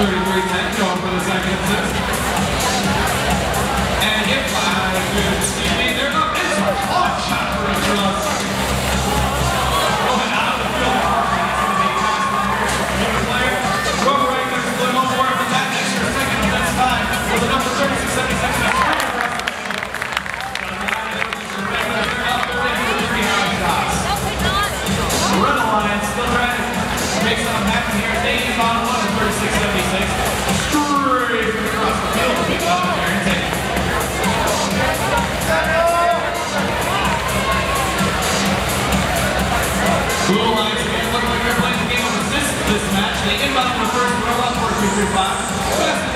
33 10 going for the second assist. everybody.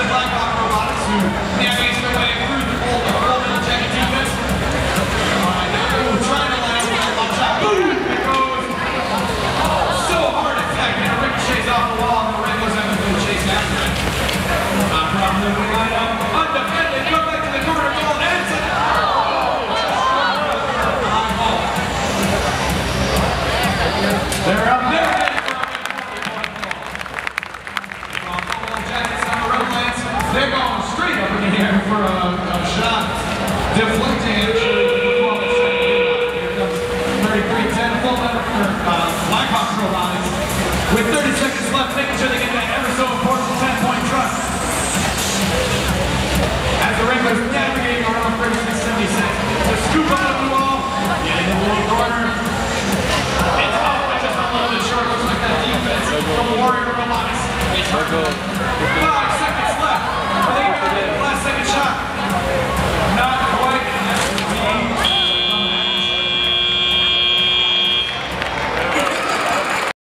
For a, a shot. Deflecting actually. Here comes 3310 full member for uh, Blackhawks Robotics. With 30 seconds left, making sure they get that ever so important 10-point truss. As the Wranglers navigating around 3676. The scoop on the wall. Getting in the little corner. It's up, but just a little bit short. Looks like that defense from Warrior Robotics. Five